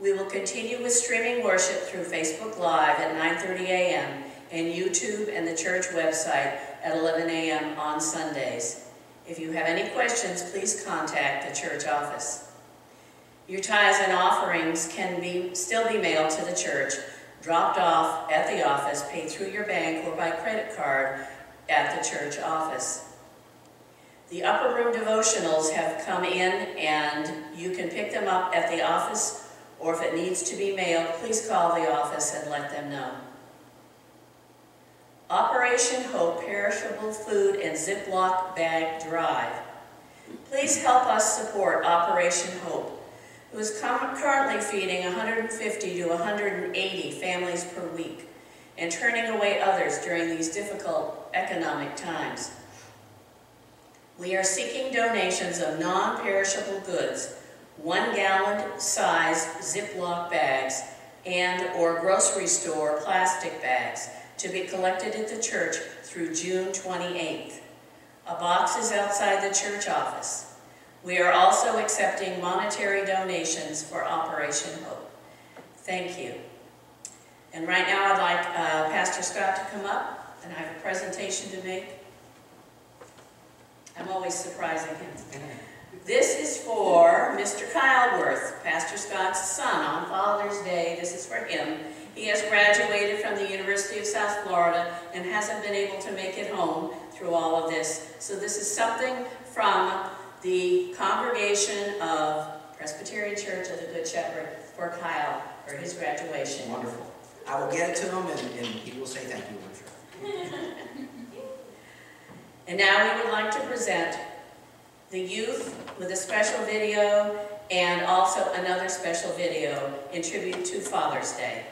We will continue with streaming worship through Facebook Live at 9.30 a.m. and YouTube and the church website at 11 a.m. on Sundays. If you have any questions, please contact the church office. Your tithes and offerings can be, still be mailed to the church dropped off at the office, paid through your bank or by credit card at the church office. The upper room devotionals have come in and you can pick them up at the office or if it needs to be mailed, please call the office and let them know. Operation Hope Perishable Food and Ziploc Bag Drive. Please help us support Operation Hope who is currently feeding 150 to 180 families per week and turning away others during these difficult economic times. We are seeking donations of non-perishable goods, one-gallon size Ziploc bags and or grocery store plastic bags to be collected at the church through June 28th. A box is outside the church office. We are also accepting monetary donations for Operation Hope. Thank you. And right now I'd like uh, Pastor Scott to come up and I have a presentation to make. I'm always surprising him. This is for Mr. Kyle Worth, Pastor Scott's son on Father's Day. This is for him. He has graduated from the University of South Florida and hasn't been able to make it home through all of this. So this is something from the congregation of Presbyterian Church of the Good Shepherd for Kyle for his graduation. Wonderful. I will get it to him and, and he will say thank you, I'm sure. and now we would like to present the youth with a special video and also another special video in tribute to Father's Day.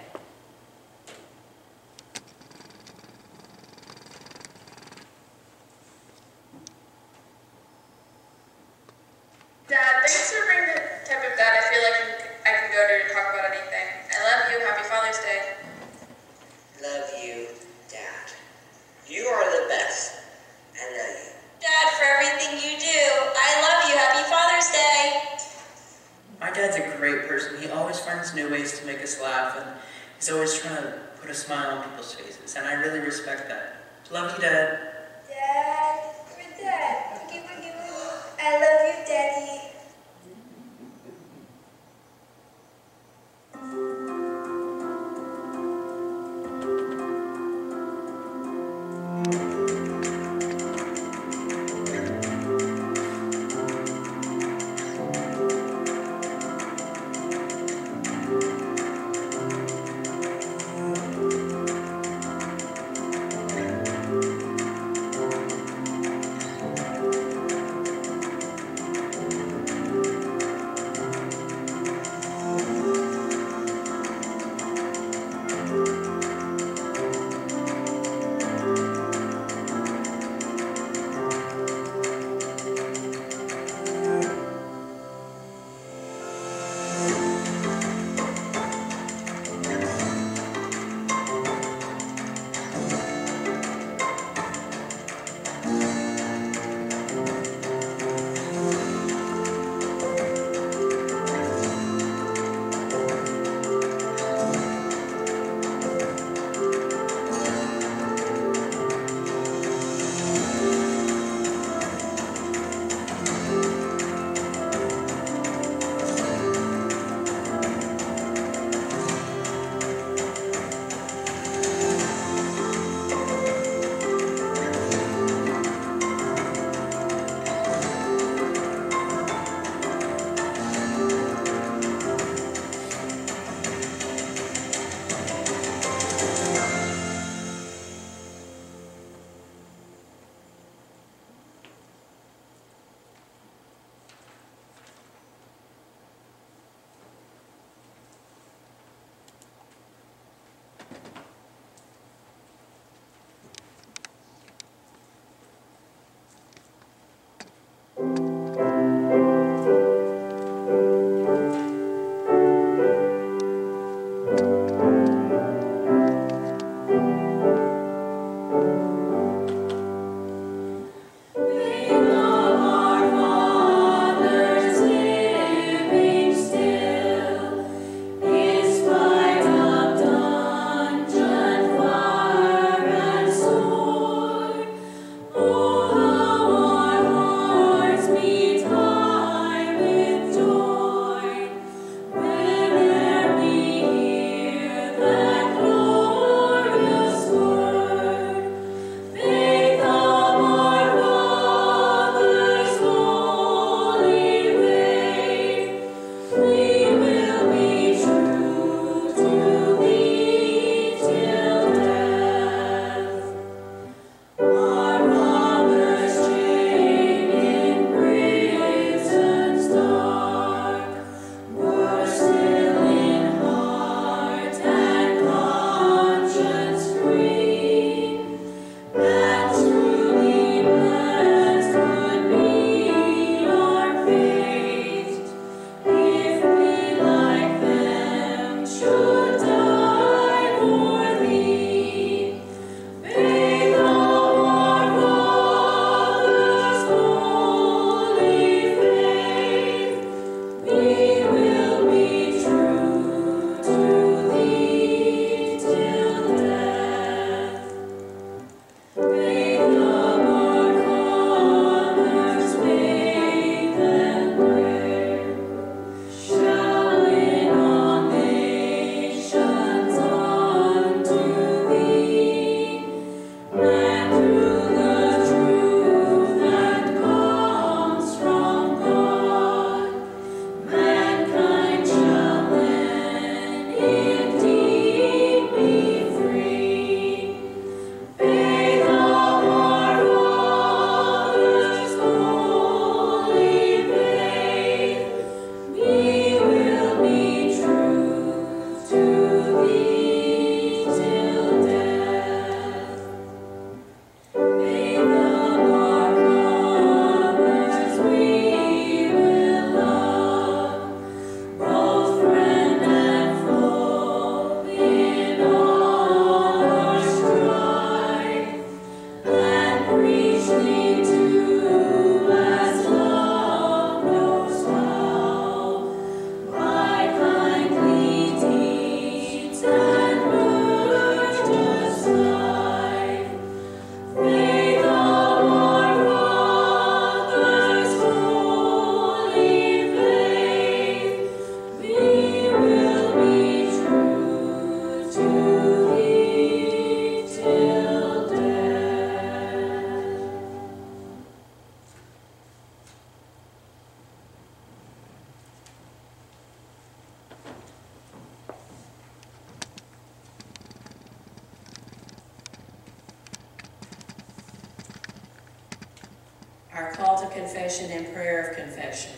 Confession and prayer of confession.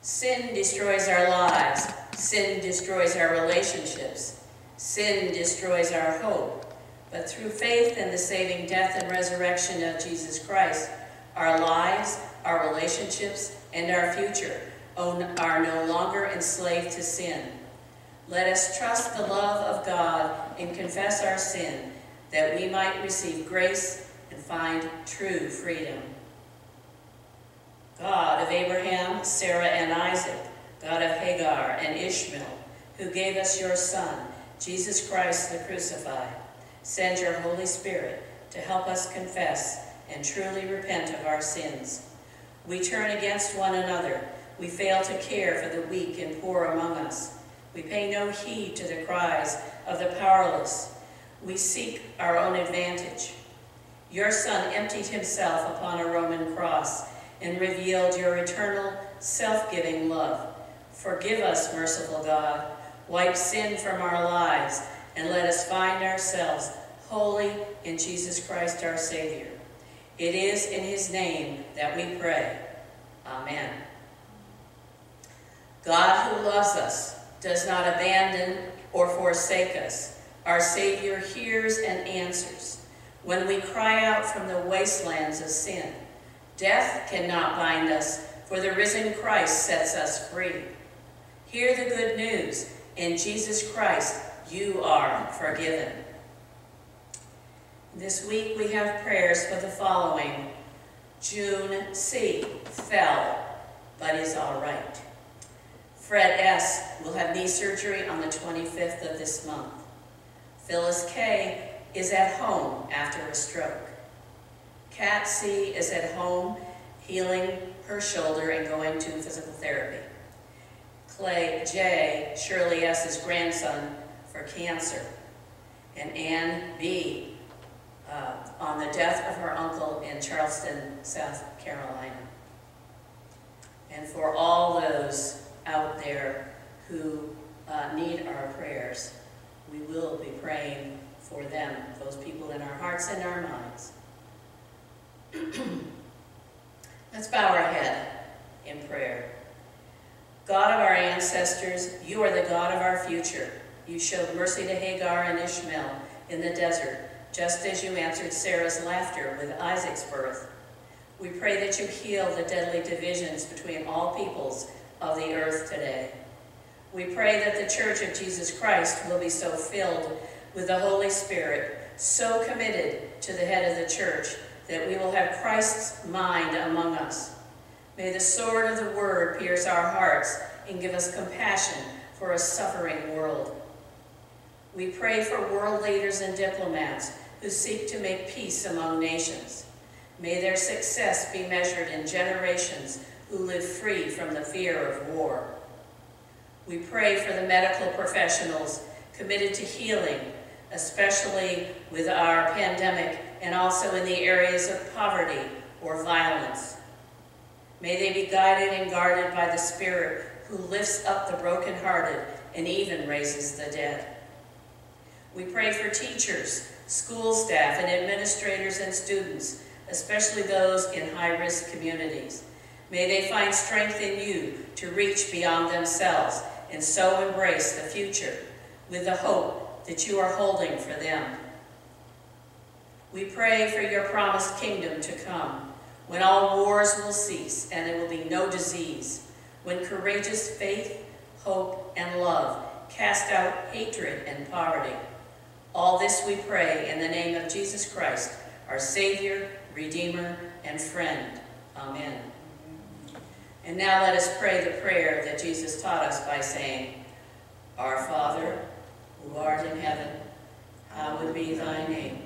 Sin destroys our lives. Sin destroys our relationships. Sin destroys our hope. But through faith in the saving death and resurrection of Jesus Christ, our lives, our relationships, and our future are no longer enslaved to sin. Let us trust the love of God and confess our sin, that we might receive grace and find true freedom. God of Abraham, Sarah, and Isaac, God of Hagar and Ishmael, who gave us your Son, Jesus Christ the crucified, send your Holy Spirit to help us confess and truly repent of our sins. We turn against one another. We fail to care for the weak and poor among us. We pay no heed to the cries of the powerless. We seek our own advantage. Your Son emptied himself upon a Roman cross and revealed your eternal, self-giving love. Forgive us, merciful God. Wipe sin from our lives and let us find ourselves holy in Jesus Christ our Savior. It is in his name that we pray. Amen. God who loves us does not abandon or forsake us. Our Savior hears and answers. When we cry out from the wastelands of sin, death cannot bind us, for the risen Christ sets us free. Hear the good news. In Jesus Christ, you are forgiven. This week we have prayers for the following. June C. fell, but is all right. Fred S. will have knee surgery on the 25th of this month. Phyllis K. is at home after a stroke. Kat C. is at home healing her shoulder and going to physical therapy. Clay J., Shirley S.'s grandson, for cancer. And Ann B., uh, on the death of her uncle in Charleston, South Carolina. And for all those out there who uh, need our prayers, we will be praying for them, those people in our hearts and our minds. Let's bow our head in prayer. God of our ancestors, you are the God of our future. You showed mercy to Hagar and Ishmael in the desert just as you answered Sarah's laughter with Isaac's birth. We pray that you heal the deadly divisions between all peoples of the earth today. We pray that the Church of Jesus Christ will be so filled with the Holy Spirit, so committed to the head of the church, that we will have Christ's mind among us. May the sword of the word pierce our hearts and give us compassion for a suffering world. We pray for world leaders and diplomats who seek to make peace among nations. May their success be measured in generations who live free from the fear of war. We pray for the medical professionals committed to healing, especially with our pandemic and also in the areas of poverty or violence. May they be guided and guarded by the Spirit who lifts up the brokenhearted and even raises the dead. We pray for teachers, school staff, and administrators and students, especially those in high-risk communities. May they find strength in you to reach beyond themselves and so embrace the future with the hope that you are holding for them. We pray for your promised kingdom to come, when all wars will cease and there will be no disease, when courageous faith, hope, and love cast out hatred and poverty, all this we pray in the name of Jesus Christ, our Savior, Redeemer, and friend. Amen. And now let us pray the prayer that Jesus taught us by saying, Our Father, who art in heaven, hallowed be thy name.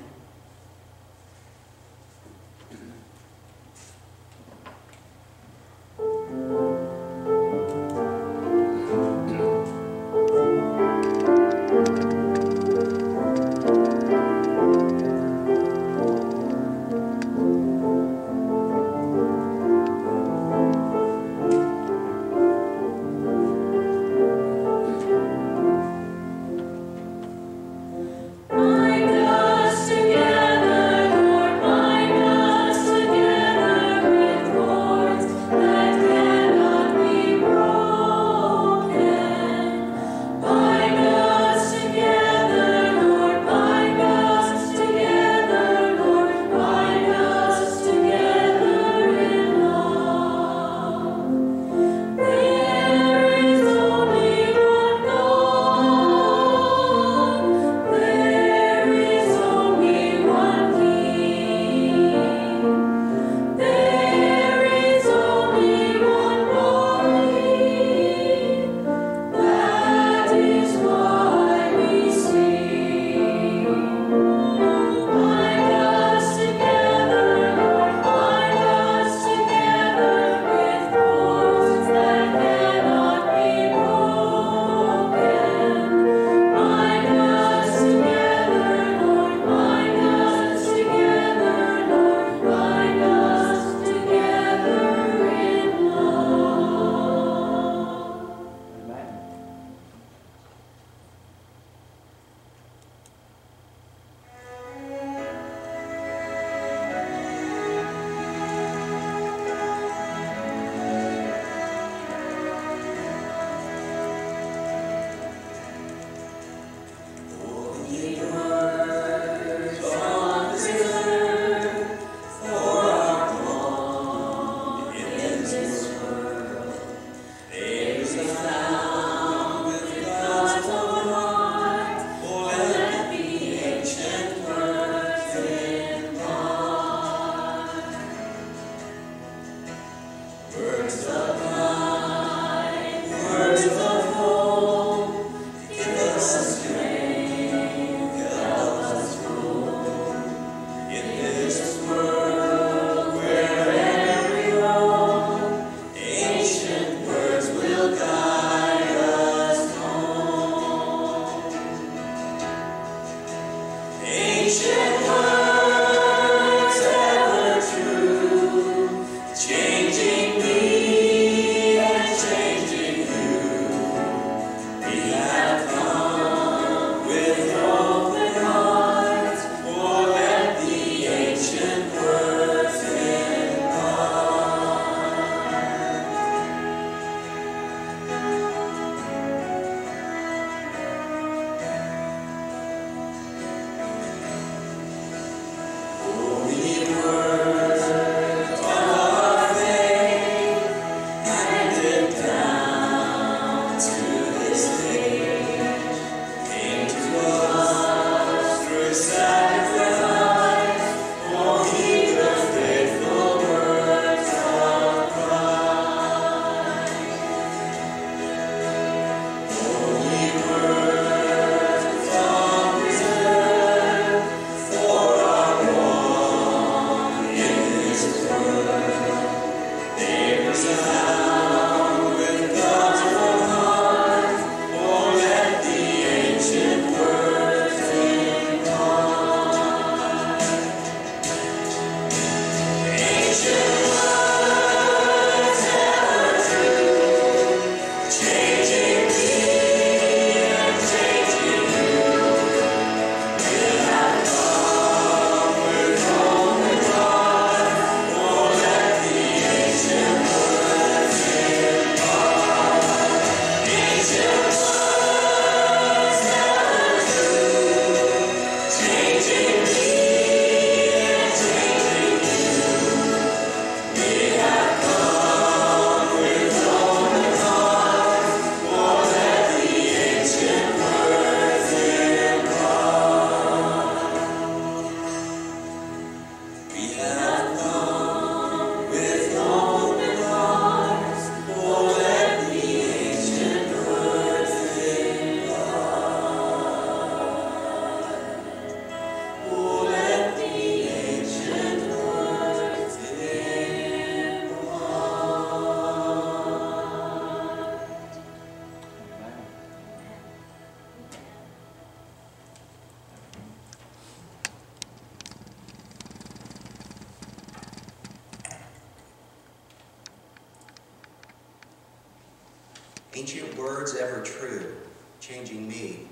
Words ever true, changing me,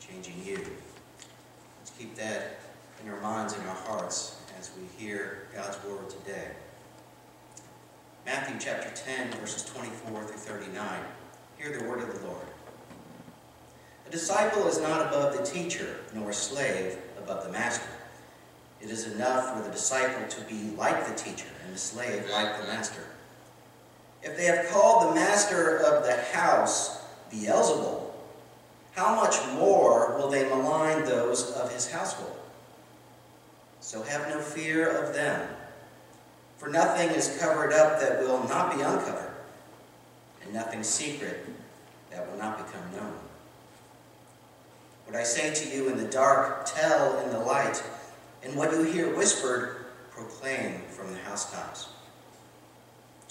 changing you. Let's keep that in our minds and our hearts as we hear God's word today. Matthew chapter 10, verses 24 through 39. Hear the word of the Lord. A disciple is not above the teacher, nor a slave above the master. It is enough for the disciple to be like the teacher, and the slave like the master. If they have called the master of the house Beelzebul, how much more will they malign those of his household? So have no fear of them. For nothing is covered up that will not be uncovered, and nothing secret that will not become known. What I say to you in the dark, tell in the light, and what you hear whispered, proclaim from the housetops.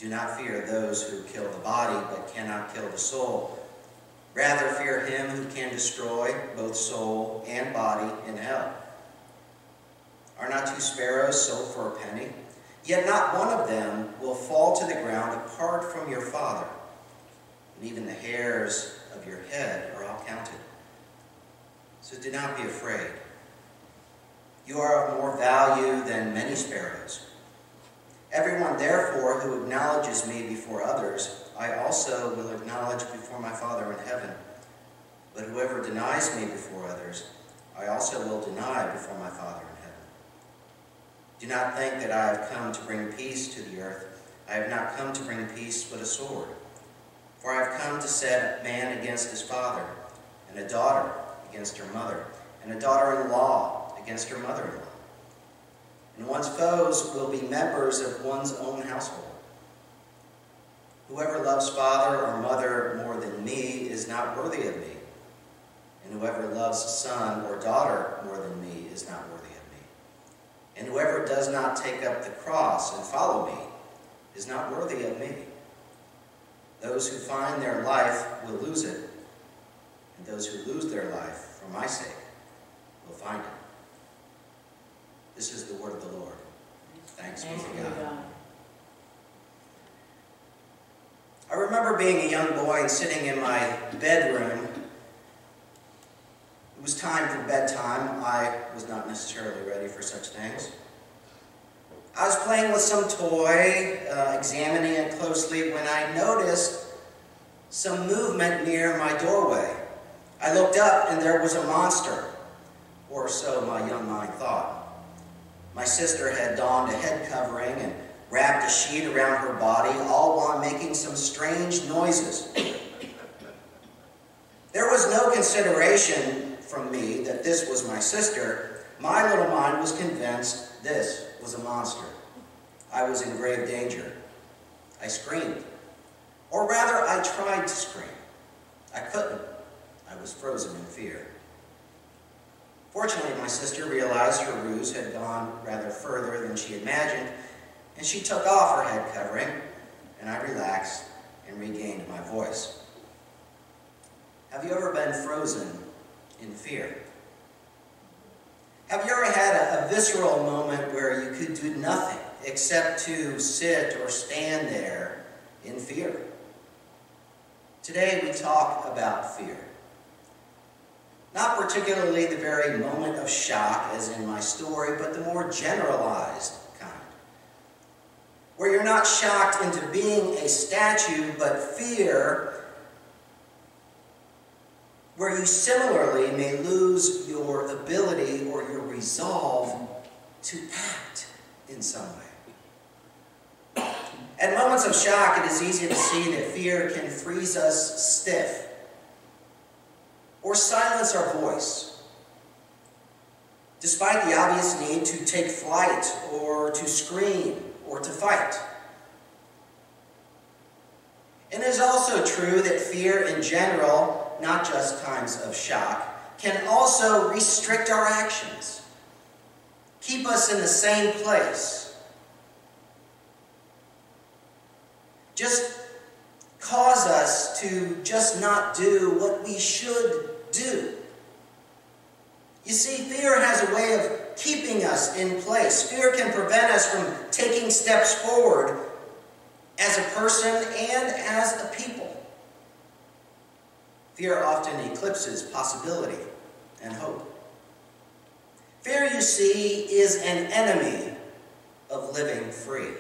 Do not fear those who kill the body, but cannot kill the soul. Rather fear him who can destroy both soul and body in hell. Are not two sparrows sold for a penny? Yet not one of them will fall to the ground apart from your Father. And even the hairs of your head are all counted. So do not be afraid. You are of more value than many sparrows. Everyone, therefore, who acknowledges me before others, I also will acknowledge before my Father in heaven. But whoever denies me before others, I also will deny before my Father in heaven. Do not think that I have come to bring peace to the earth. I have not come to bring peace, but a sword. For I have come to set man against his father, and a daughter against her mother, and a daughter-in-law against her mother-in-law. One's foes will be members of one's own household. Whoever loves father or mother more than me is not worthy of me. And whoever loves son or daughter more than me is not worthy of me. And whoever does not take up the cross and follow me is not worthy of me. Those who find their life will lose it, and those who lose their life for my sake will find it. This is the word of the Lord. Thanks be Thanks to be to God. God. I remember being a young boy and sitting in my bedroom. It was time for bedtime. I was not necessarily ready for such things. I was playing with some toy, uh, examining it closely, when I noticed some movement near my doorway. I looked up and there was a monster, or so my young mind thought. My sister had donned a head covering and wrapped a sheet around her body, all while making some strange noises. There was no consideration from me that this was my sister. My little mind was convinced this was a monster. I was in grave danger. I screamed. Or rather, I tried to scream. I couldn't. I was frozen in fear. Fortunately, my sister realized her ruse had gone rather further than she imagined, and she took off her head covering, and I relaxed and regained my voice. Have you ever been frozen in fear? Have you ever had a, a visceral moment where you could do nothing except to sit or stand there in fear? Today we talk about fear. Not particularly the very moment of shock, as in my story, but the more generalized kind. Where you're not shocked into being a statue, but fear, where you similarly may lose your ability or your resolve to act in some way. At moments of shock, it is easy to see that fear can freeze us stiff or silence our voice. Despite the obvious need to take flight or to scream or to fight. And it is also true that fear in general, not just times of shock, can also restrict our actions, keep us in the same place. Just cause us to just not do what we should do. You see, fear has a way of keeping us in place. Fear can prevent us from taking steps forward as a person and as a people. Fear often eclipses possibility and hope. Fear, you see, is an enemy of living free.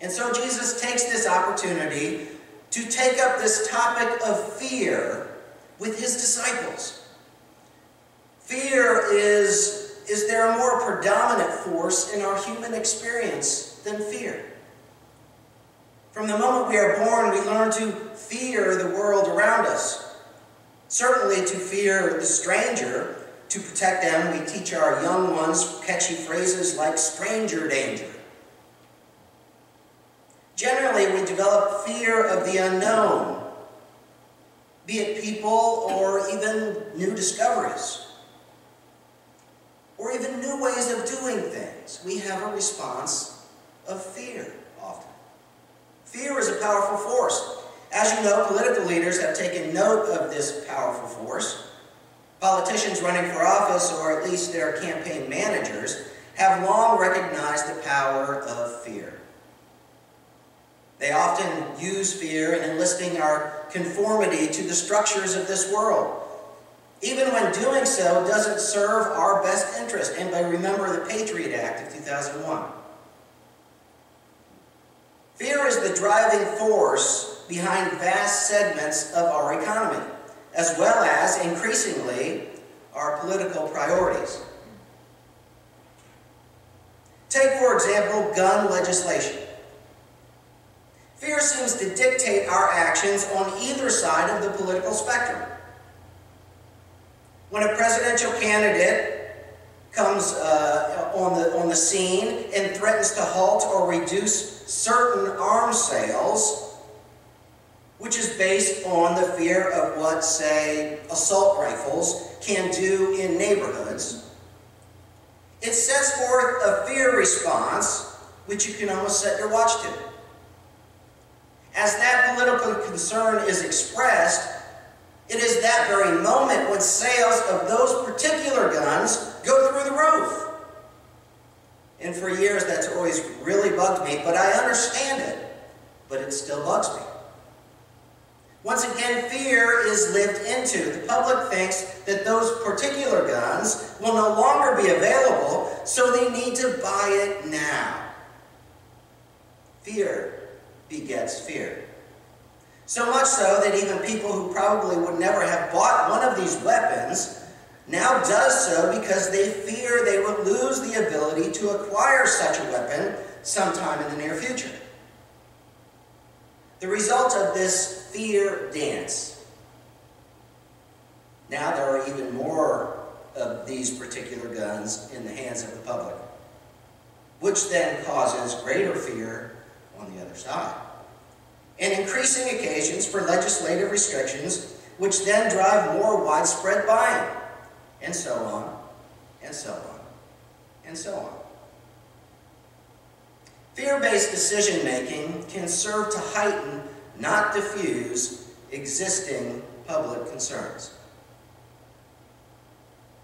And so Jesus takes this opportunity to take up this topic of fear with his disciples. Fear is, is there a more predominant force in our human experience than fear? From the moment we are born, we learn to fear the world around us. Certainly to fear the stranger. To protect them, we teach our young ones catchy phrases like stranger danger. Generally, we develop fear of the unknown, be it people or even new discoveries, or even new ways of doing things. We have a response of fear often. Fear is a powerful force. As you know, political leaders have taken note of this powerful force. Politicians running for office, or at least their campaign managers, have long recognized the power of fear. They often use fear in enlisting our conformity to the structures of this world, even when doing so doesn't serve our best interest. And by remember the Patriot Act of 2001. Fear is the driving force behind vast segments of our economy, as well as, increasingly, our political priorities. Take, for example, gun legislation. Fear seems to dictate our actions on either side of the political spectrum. When a presidential candidate comes uh, on, the, on the scene and threatens to halt or reduce certain arms sales, which is based on the fear of what, say, assault rifles can do in neighborhoods, it sets forth a fear response which you can almost set your watch to. As that political concern is expressed, It is that very moment when sales of those particular guns go through the roof. And for years, that's always really bugged me, but I understand it. But it still bugs me. Once again, fear is lived into. The public thinks that those particular guns will no longer be available, so they need to buy it now. Fear begets fear. So much so that even people who probably would never have bought one of these weapons now does so because they fear they will lose the ability to acquire such a weapon sometime in the near future. The result of this fear dance. Now there are even more of these particular guns in the hands of the public, which then causes greater fear on the other side. And increasing occasions for legislative restrictions, which then drive more widespread buying, and so on, and so on, and so on. Fear-based decision-making can serve to heighten, not diffuse, existing public concerns.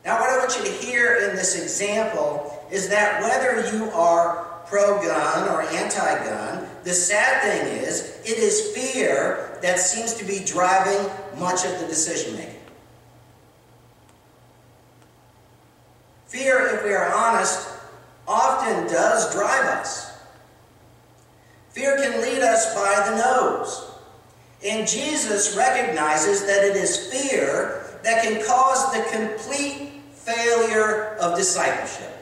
Now, what I want you to hear in this example is that whether you are pro-gun or anti-gun, the sad thing is, it is fear that seems to be driving much of the decision-making. Fear, if we are honest, often does drive us. Fear can lead us by the nose. And Jesus recognizes that it is fear that can cause the complete failure of discipleship.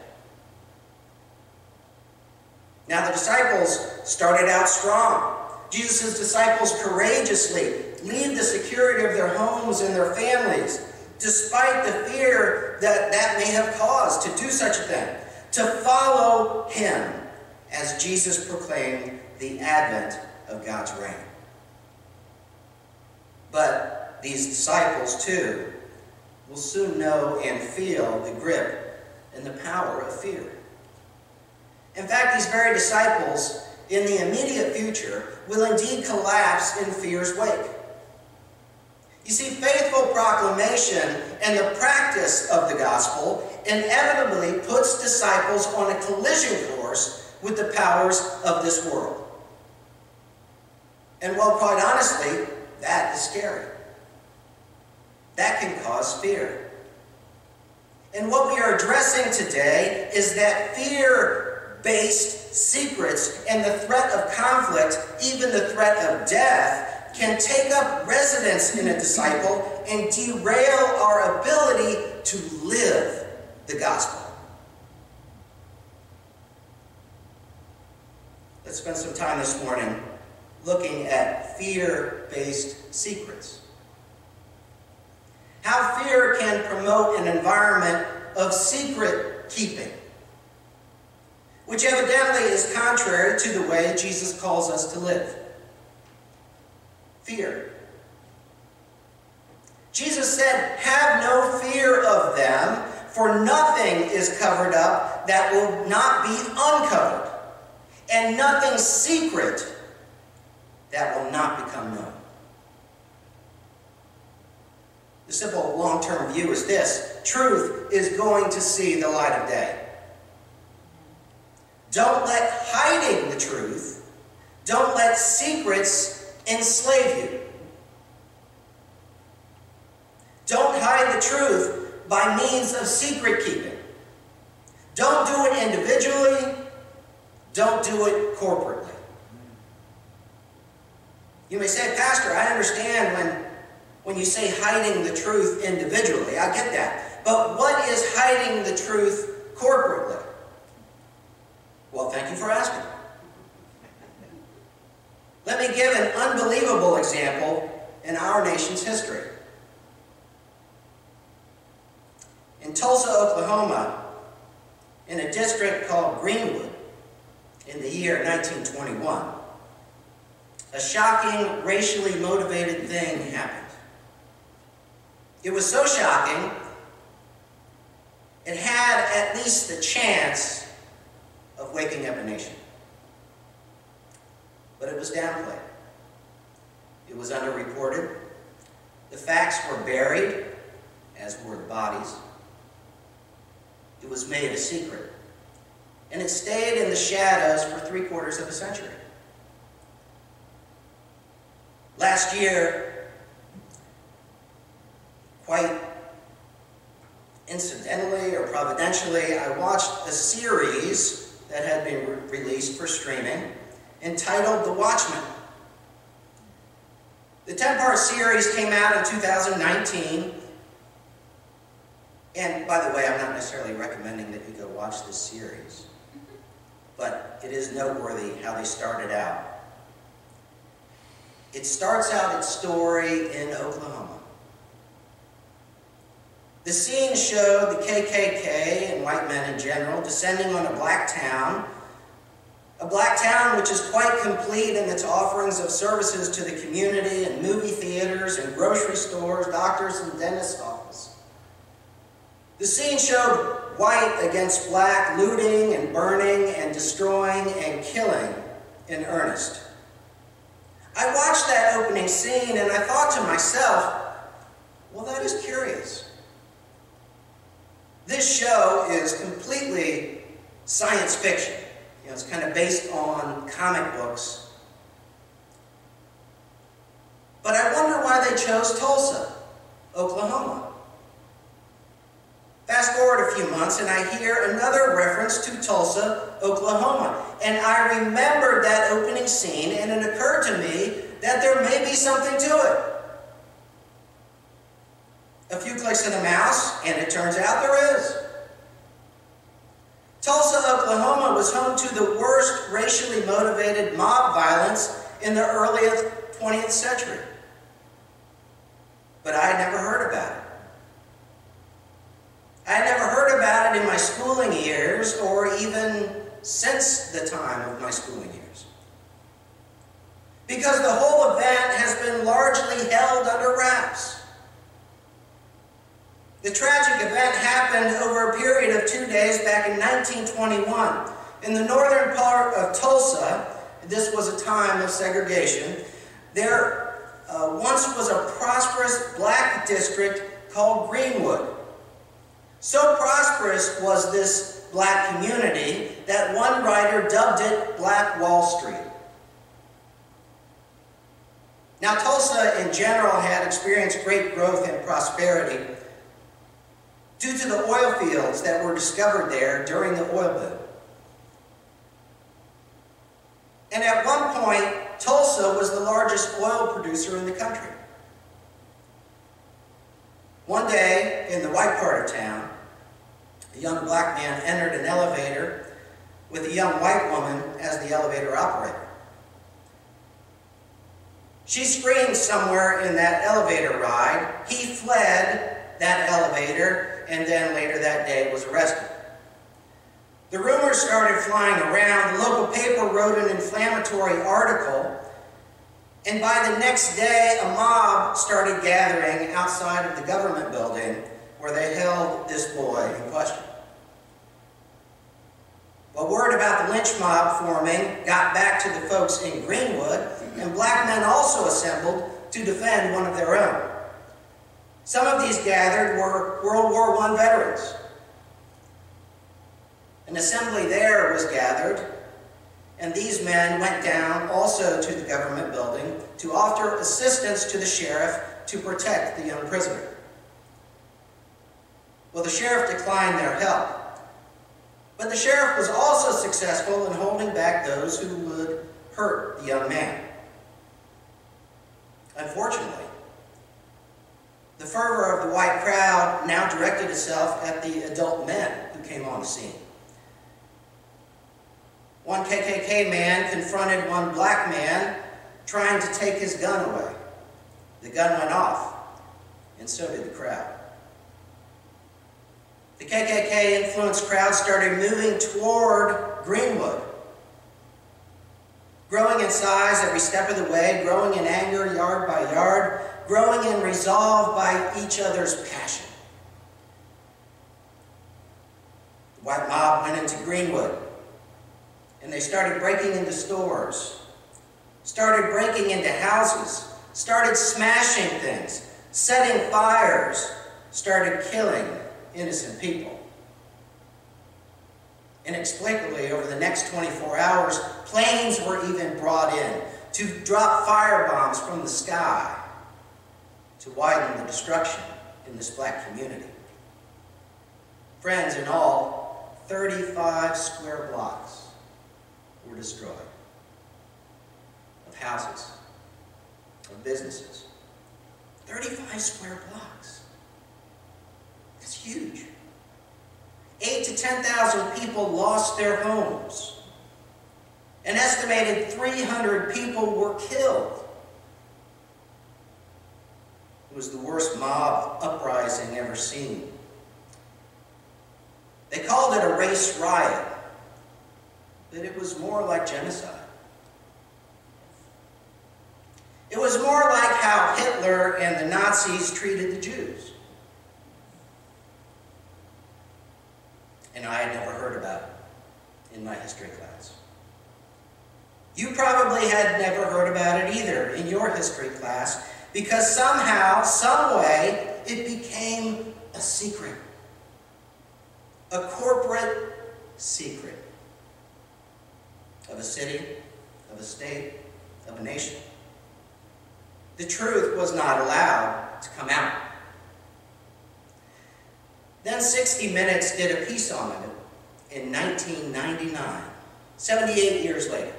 Now, the disciples started out strong. Jesus' disciples courageously leave the security of their homes and their families, despite the fear that that may have caused to do such a thing, to follow him as Jesus proclaimed the advent of God's reign. But these disciples, too, will soon know and feel the grip and the power of fear. In fact, these very disciples, in the immediate future, will indeed collapse in fear's wake. You see, faithful proclamation and the practice of the gospel inevitably puts disciples on a collision course with the powers of this world. And well, quite honestly, that is scary. That can cause fear. And what we are addressing today is that fear based secrets and the threat of conflict, even the threat of death, can take up residence in a disciple and derail our ability to live the gospel. Let's spend some time this morning looking at fear based secrets. How fear can promote an environment of secret keeping, which evidently is contrary to the way Jesus calls us to live. Fear. Jesus said, Have no fear of them, for nothing is covered up that will not be uncovered, and nothing secret that will not become known. The simple long term view is this truth is going to see the light of day. Don't let hiding the truth, don't let secrets enslave you. Don't hide the truth by means of secret keeping. Don't do it individually, don't do it corporately. You may say, Pastor, I understand when, when you say hiding the truth individually. I get that. But what is hiding the truth corporately? Well, thank you for asking. Let me give an unbelievable example in our nation's history. In Tulsa, Oklahoma, in a district called Greenwood, in the year 1921, a shocking, racially motivated thing happened. It was so shocking, it had at least the chance of waking up a nation. But it was downplayed. It was underreported. The facts were buried, as were the bodies. It was made a secret. And it stayed in the shadows for three quarters of a century. Last year, quite incidentally or providentially, I watched a series that had been re released for streaming entitled The Watchmen. The 10-part series came out in 2019. And by the way, I'm not necessarily recommending that you go watch this series. But it is noteworthy how they started out. It starts out its story in Oklahoma. The scene showed the KKK and white men in general descending on a black town a black town which is quite complete in its offerings of services to the community and movie theaters and grocery stores, doctors and dentist offices. The scene showed white against black, looting and burning and destroying and killing in earnest. I watched that opening scene and I thought to myself, well, that is curious. This show is completely science fiction. You know, it's kind of based on comic books. But I wonder why they chose Tulsa, Oklahoma. Fast forward a few months and I hear another reference to Tulsa, Oklahoma. And I remembered that opening scene and it occurred to me that there may be something to it. A few clicks of the mouse and it turns out there is. Tulsa, Oklahoma was home to the worst racially motivated mob violence in the early 20th century. But I had never heard about it. I had never heard about it in my schooling years or even since the time of my schooling years. Because the whole event has been largely held under wraps. The tragic event happened over a period of two days back in 1921. In the northern part of Tulsa, this was a time of segregation, there uh, once was a prosperous black district called Greenwood. So prosperous was this black community that one writer dubbed it Black Wall Street. Now, Tulsa in general had experienced great growth and prosperity due to the oil fields that were discovered there during the oil boom. And at one point, Tulsa was the largest oil producer in the country. One day, in the white part of town, a young black man entered an elevator with a young white woman as the elevator operator. She screamed somewhere in that elevator ride. He fled that elevator and then later that day was arrested. The rumors started flying around. The local paper wrote an inflammatory article, and by the next day, a mob started gathering outside of the government building where they held this boy in question. But word about the lynch mob forming got back to the folks in Greenwood, and black men also assembled to defend one of their own. Some of these gathered were World War I veterans. An assembly there was gathered, and these men went down also to the government building to offer assistance to the sheriff to protect the young prisoner. Well, the sheriff declined their help. But the sheriff was also successful in holding back those who would hurt the young man. Unfortunately, the fervor of the white crowd now directed itself at the adult men who came on the scene. One KKK man confronted one black man trying to take his gun away. The gun went off, and so did the crowd. The KKK influenced crowd started moving toward Greenwood, growing in size every step of the way, growing in anger yard by yard, growing in resolve by each other's passion. The white mob went into Greenwood and they started breaking into stores, started breaking into houses, started smashing things, setting fires, started killing innocent people. Inexplicably, over the next 24 hours, planes were even brought in to drop firebombs from the sky to widen the destruction in this black community. Friends, in all, 35 square blocks were destroyed of houses, of businesses. 35 square blocks. That's huge. Eight to 10,000 people lost their homes. An estimated 300 people were killed. It was the worst mob uprising ever seen. They called it a race riot, but it was more like genocide. It was more like how Hitler and the Nazis treated the Jews. And I had never heard about it in my history class. You probably had never heard about it either in your history class because somehow, some way, it became a secret. A corporate secret of a city, of a state, of a nation. The truth was not allowed to come out. Then 60 Minutes did a piece on it in 1999, 78 years later.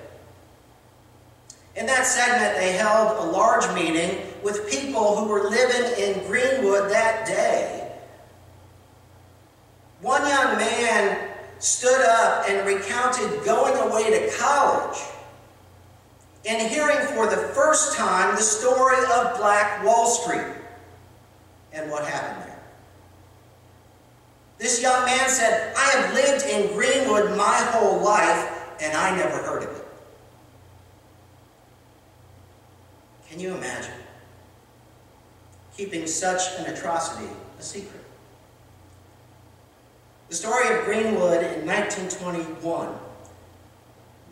In that segment, they held a large meeting with people who were living in Greenwood that day. One young man stood up and recounted going away to college and hearing for the first time the story of Black Wall Street and what happened there. This young man said, I have lived in Greenwood my whole life and I never heard of it. Can you imagine keeping such an atrocity a secret? The story of Greenwood in 1921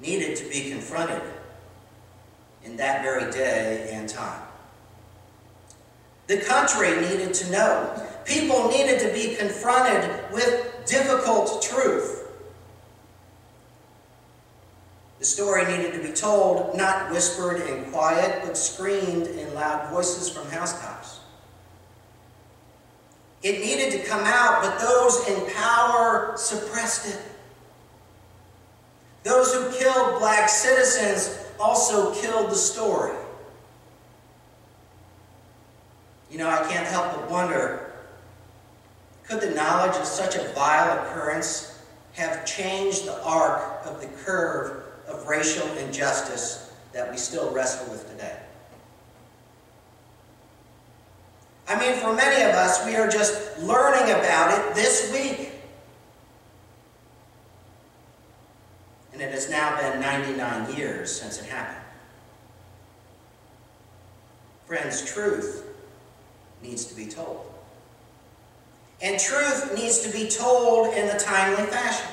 needed to be confronted in that very day and time. The country needed to know. People needed to be confronted with difficult truth. The story needed to be told, not whispered and quiet, but screamed in loud voices from housetops. It needed to come out, but those in power suppressed it. Those who killed black citizens also killed the story. You know, I can't help but wonder, could the knowledge of such a vile occurrence have changed the arc of the curve of racial injustice that we still wrestle with today? I mean, for many of us, we are just learning about it this week. And it has now been 99 years since it happened. Friends, truth needs to be told. And truth needs to be told in a timely fashion.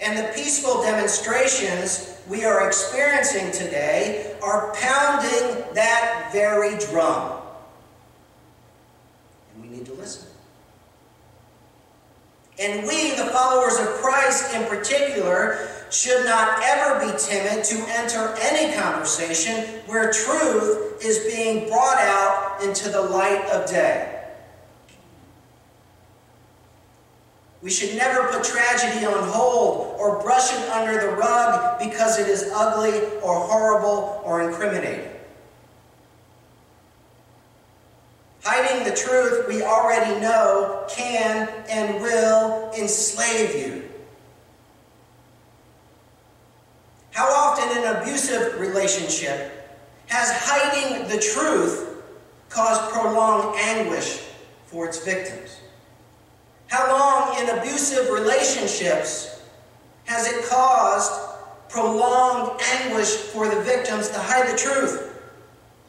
And the peaceful demonstrations we are experiencing today are pounding that very drum. Need to listen. And we, the followers of Christ in particular, should not ever be timid to enter any conversation where truth is being brought out into the light of day. We should never put tragedy on hold or brush it under the rug because it is ugly or horrible or incriminating. Hiding the truth we already know can and will enslave you. How often in an abusive relationship has hiding the truth caused prolonged anguish for its victims? How long in abusive relationships has it caused prolonged anguish for the victims to hide the truth?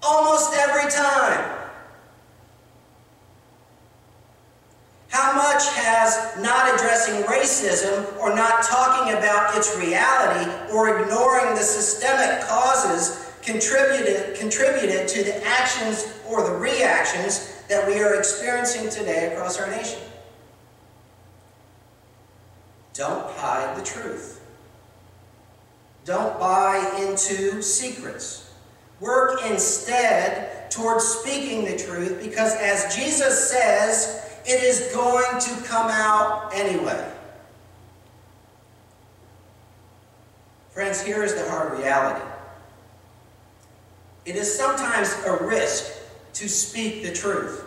Almost every time. How much has not addressing racism or not talking about its reality or ignoring the systemic causes contributed, contributed to the actions or the reactions that we are experiencing today across our nation. Don't hide the truth. Don't buy into secrets. Work instead towards speaking the truth because, as Jesus says, it is going to come out anyway. Friends, here is the hard reality. It is sometimes a risk to speak the truth.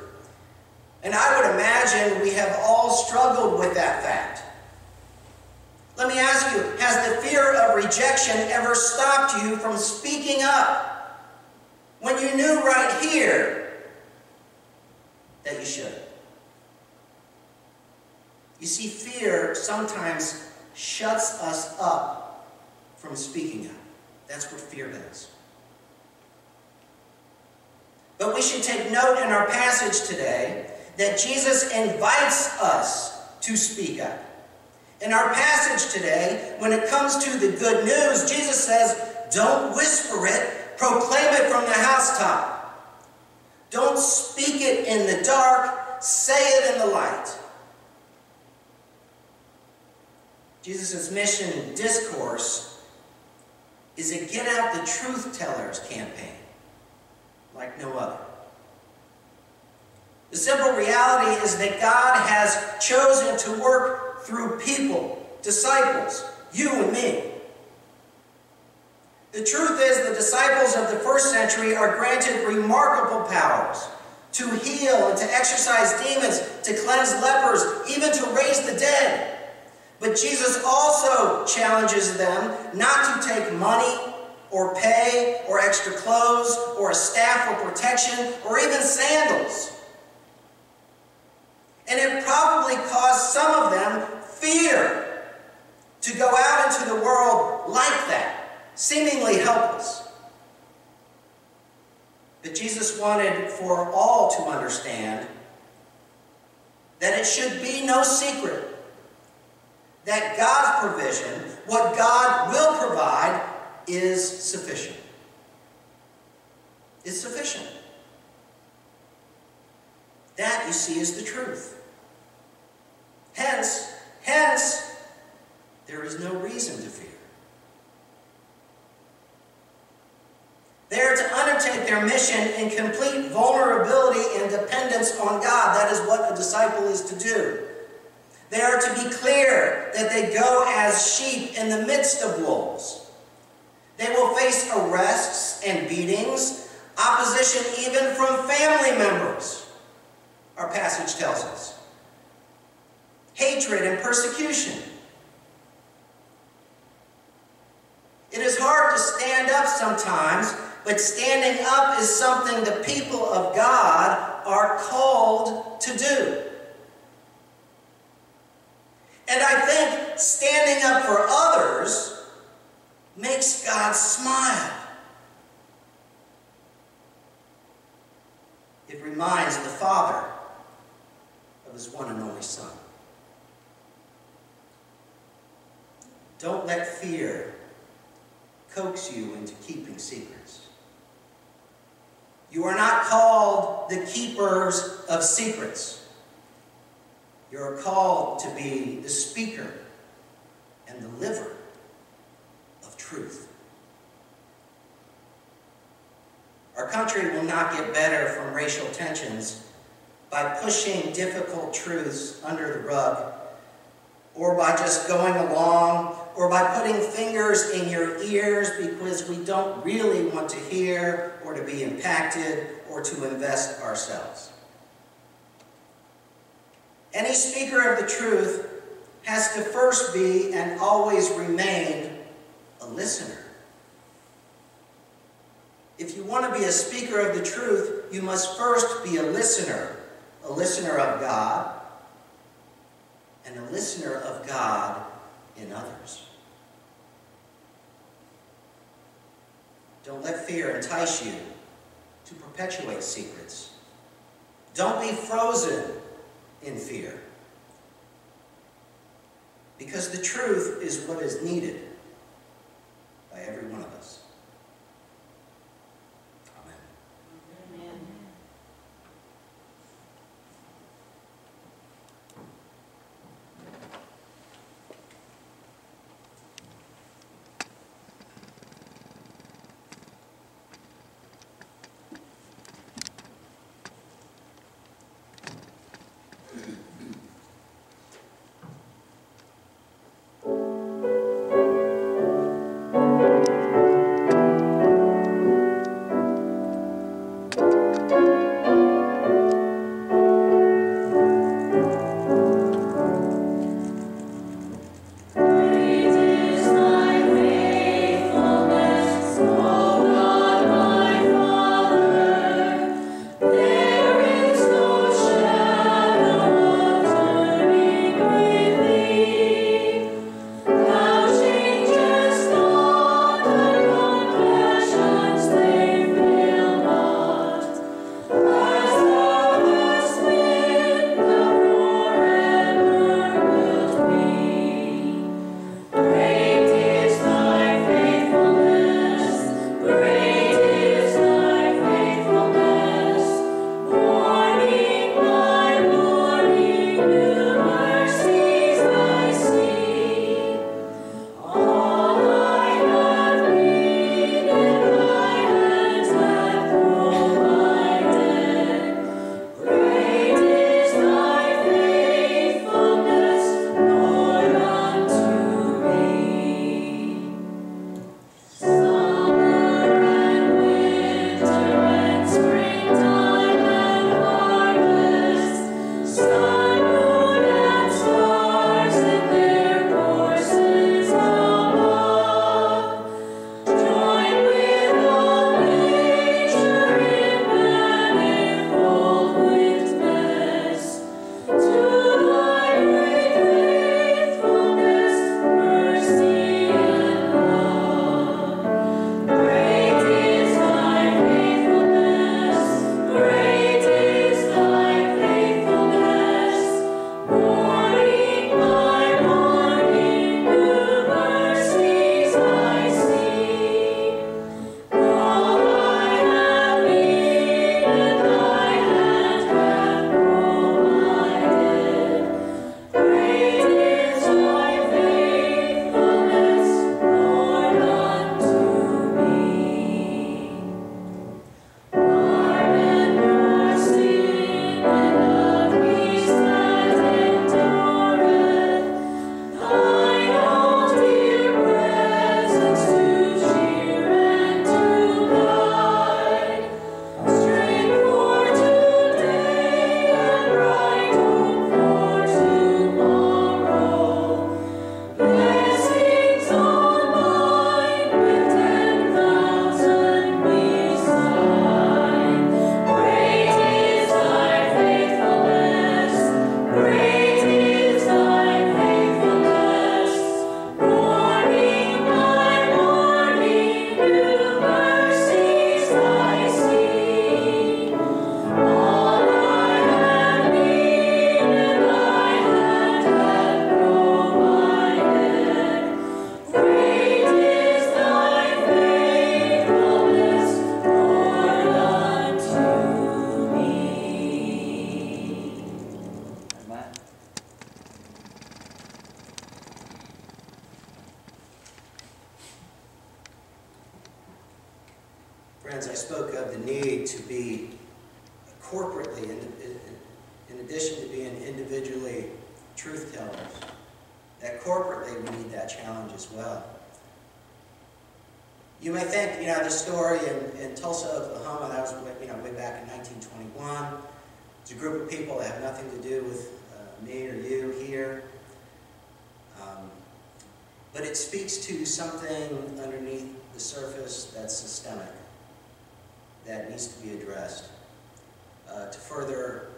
And I would imagine we have all struggled with that fact. Let me ask you, has the fear of rejection ever stopped you from speaking up when you knew right here that you should? You see, fear sometimes shuts us up from speaking up. That's what fear does. But we should take note in our passage today that Jesus invites us to speak up. In our passage today, when it comes to the good news, Jesus says, don't whisper it, proclaim it from the housetop. Don't speak it in the dark, say it in the light. Jesus' mission discourse is a Get Out the Truth Tellers campaign, like no other. The simple reality is that God has chosen to work through people, disciples, you and me. The truth is, the disciples of the first century are granted remarkable powers to heal and to exorcise demons, to cleanse lepers, even to raise the dead. But Jesus also challenges them not to take money or pay or extra clothes or a staff or protection or even sandals. And it probably caused some of them fear to go out into the world like that, seemingly helpless. But Jesus wanted for all to understand that it should be no secret that God's provision, what God will provide, is sufficient. Is sufficient. That, you see, is the truth. Hence, hence, there is no reason to fear. They are to undertake their mission in complete vulnerability and dependence on God. That is what a disciple is to do. They are to be clear that they go as sheep in the midst of wolves. They will face arrests and beatings, opposition even from family members, our passage tells us, hatred and persecution. It is hard to stand up sometimes, but standing up is something the people of God are called to do. And I think standing up for others makes God smile. It reminds the Father of his one and only Son. Don't let fear coax you into keeping secrets. You are not called the keepers of secrets. You are called to be the speaker and the liver of truth. Our country will not get better from racial tensions by pushing difficult truths under the rug or by just going along or by putting fingers in your ears because we don't really want to hear or to be impacted or to invest ourselves. Any speaker of the truth has to first be and always remain a listener. If you want to be a speaker of the truth, you must first be a listener, a listener of God, and a listener of God in others. Don't let fear entice you to perpetuate secrets. Don't be frozen in fear. Because the truth is what is needed by every one of us.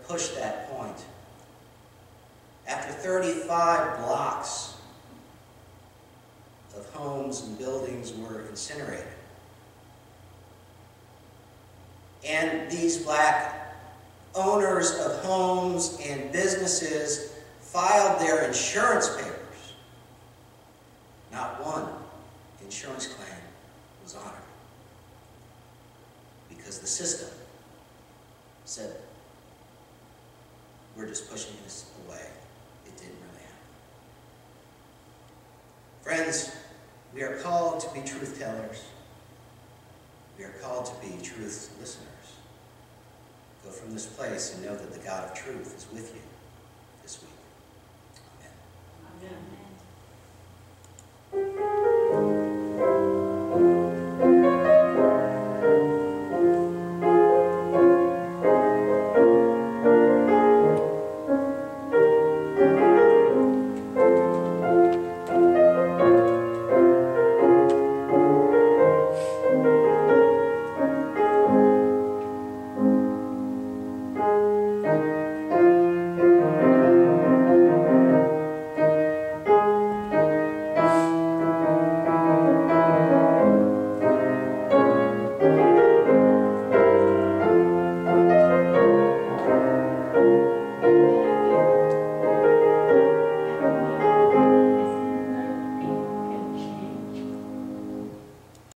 Push that point, after 35 blocks of homes and buildings were incinerated, and these black owners of homes and businesses filed their insurance papers, not one insurance claim was honored. Because the system said, we're just pushing this away. It didn't really happen. Friends, we are called to be truth tellers. We are called to be truth listeners. Go from this place and know that the God of truth is with you this week. Amen. Amen.